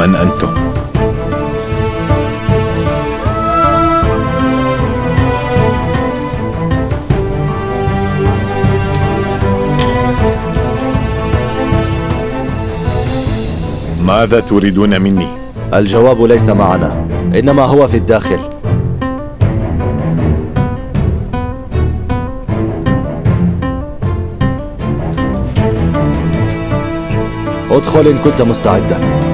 من أنتم؟ ماذا تريدون مني؟ الجواب ليس معنا إنما هو في الداخل ادخل إن كنت مستعدا